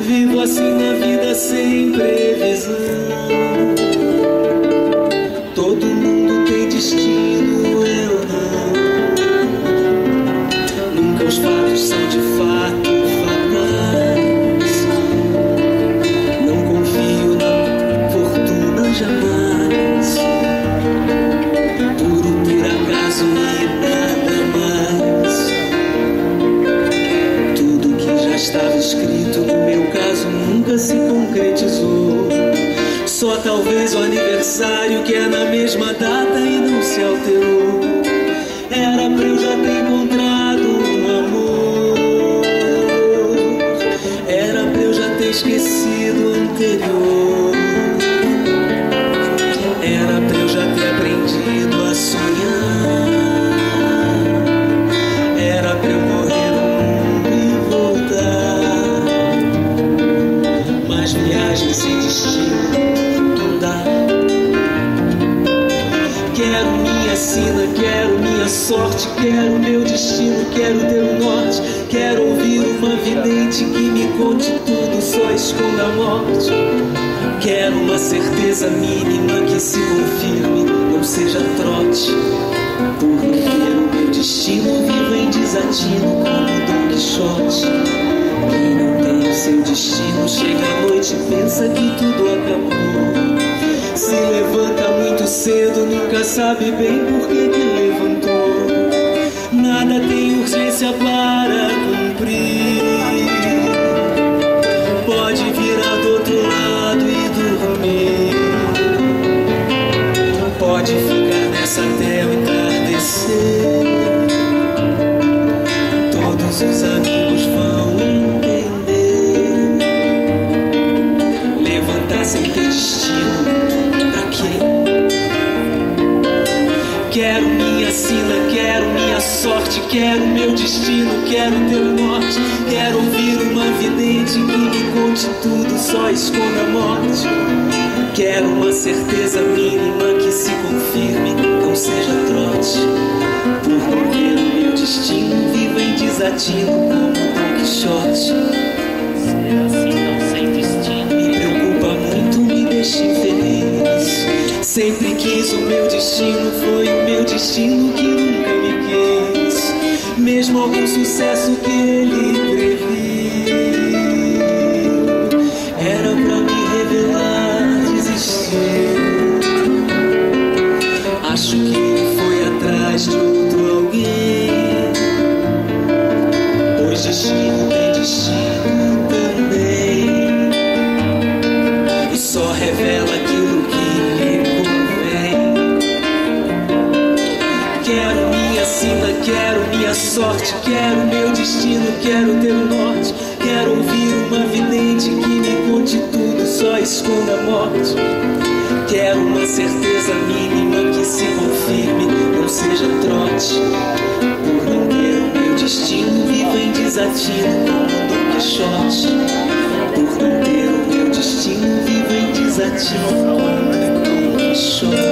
Vivo assim na vida sem previsão. Estava escrito no meu caso nunca se concretizou. Só talvez o aniversário que é na mesma data e não se alterou. Era pra eu já ter encontrado um amor. Era pra eu já ter esquecido Mas viagem sem destino dá. Quero minha sina, quero minha sorte, quero meu destino, quero ter o norte. Quero ouvir uma vidente que me conte tudo, só esconda a morte. Quero uma certeza mínima que se confirme, não seja trote. Por não o meu destino, vivo em desatino chega à noite e pensa que tudo acabou. Se levanta muito cedo, nunca sabe bem por que que levantou. Nada tem urgência para quero meu destino, quero teu norte. Quero ouvir uma vidente que me conte tudo, só esconda a morte. Quero uma certeza mínima que se confirme, não seja trote. Por não ter o meu destino, vivo em desatino como Don Quixote. Ser assim tão sem destino. Me preocupa muito, me deixa infeliz. Sempre quis o meu destino, foi o meu destino que quis. Mesmo algum sucesso que ele previu, minha sorte, quero meu destino, quero ter o norte. Quero ouvir uma vidente que me conte tudo, só esconda a morte. Quero uma certeza mínima que se confirme, não seja trote. Por não ter o meu destino, vivo em desatino como Don Quixote. Por não ter o meu destino, vivo em desatino como Don Quixote.